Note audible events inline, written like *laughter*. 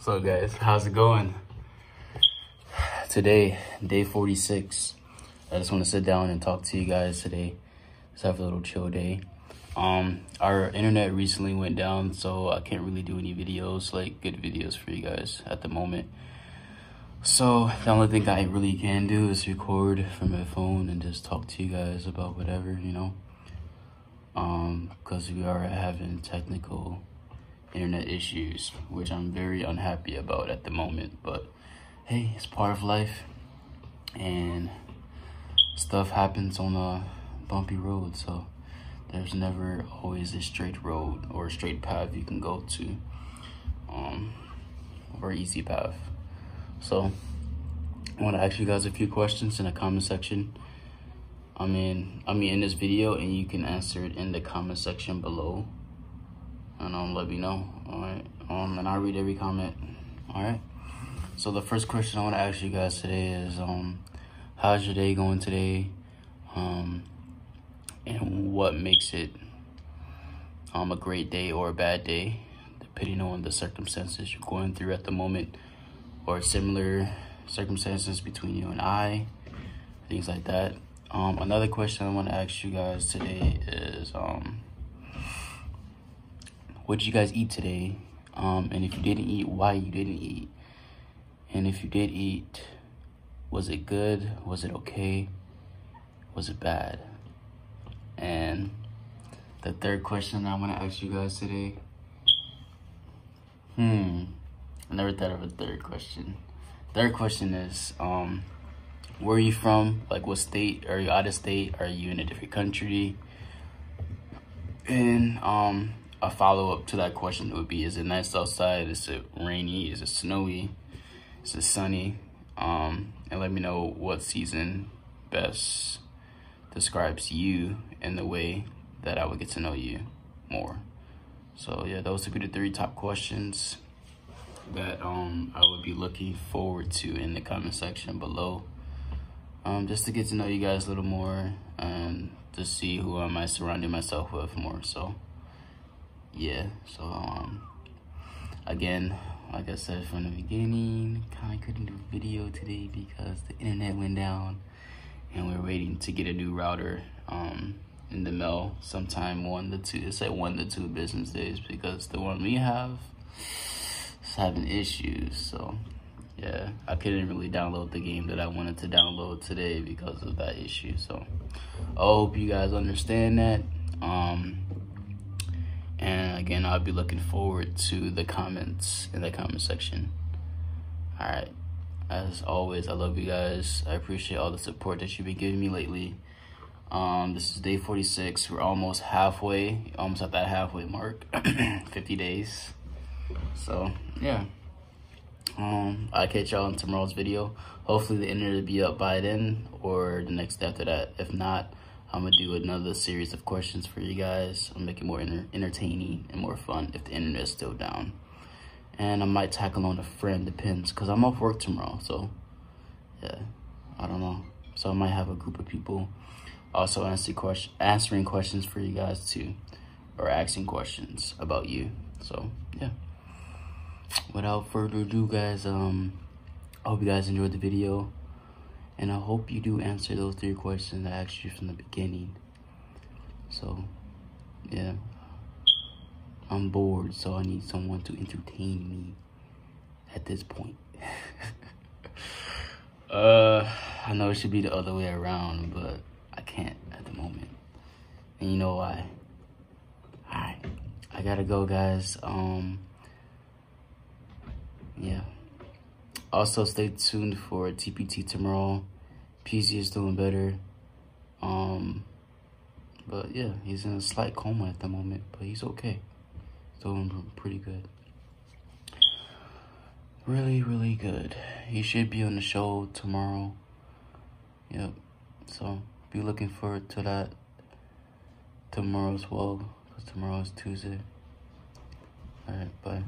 So guys, how's it going? Today, day 46. I just want to sit down and talk to you guys today. Just have a little chill day. Um, our internet recently went down, so I can't really do any videos, like good videos for you guys at the moment. So the only thing I really can do is record from my phone and just talk to you guys about whatever, you know. Um, because we are having technical internet issues, which I'm very unhappy about at the moment. But hey, it's part of life, and stuff happens on a bumpy road. So there's never always a straight road or a straight path you can go to, um, or easy path. So I want to ask you guys a few questions in the comment section. I mean, I mean in this video, and you can answer it in the comment section below and um, let me know. All right. Um, and I'll read every comment. All right. So the first question I want to ask you guys today is, um, how's your day going today? Um, and what makes it um a great day or a bad day, depending on the circumstances you're going through at the moment, or similar circumstances between you and I, things like that. Um, another question I want to ask you guys today is, um what did you guys eat today? Um, and if you didn't eat, why you didn't eat? And if you did eat, was it good? Was it okay? Was it bad? And the third question I want to ask you guys today. Hmm. I never thought of a third question. Third question is, um, where are you from? Like, what state? Are you out of state? Are you in a different country? And um, a follow up to that question would be: Is it nice outside? Is it rainy? Is it snowy? Is it sunny? Um, and let me know what season best describes you in the way that I would get to know you more. So yeah, those would be the three top questions that um I would be looking forward to in the comment section below. Um, just to get to know you guys a little more and to see who am I surrounding myself with more. So yeah, so um, again, like I said from the beginning, kind of couldn't do video today because the internet went down, and we're waiting to get a new router um in the mail sometime one to two. It's like one to two business days because the one we have is having issues. So yeah, I couldn't really download the game that I wanted to download today because of that issue. So I hope you guys understand that. Um, and again, I'll be looking forward to the comments in the comment section. All right. As always, I love you guys. I appreciate all the support that you've been giving me lately. Um, this is day 46. We're almost halfway, almost at that halfway mark, *clears throat* 50 days. So, yeah. Um, I'll catch y'all in tomorrow's video. Hopefully the internet will be up by then or the next after that. If not, I'm gonna do another series of questions for you guys. I'll make it more entertaining and more fun if the internet is still down. And I might tackle on a friend, depends, because I'm off work tomorrow, so yeah, I don't know. So I might have a group of people also answer question, answering questions for you guys too, or asking questions about you. So yeah, without further ado, guys, um, I hope you guys enjoyed the video. And I hope you do answer those three questions I asked you from the beginning. So, yeah. I'm bored, so I need someone to entertain me at this point. *laughs* uh, I know it should be the other way around, but I can't at the moment. And you know why? Alright. I gotta go, guys. Um, yeah. Also, stay tuned for TPT tomorrow. PZ is doing better. Um, but yeah, he's in a slight coma at the moment, but he's okay. Doing pretty good. Really, really good. He should be on the show tomorrow. Yep. So be looking forward to that tomorrow as well, because tomorrow is Tuesday. Alright, bye.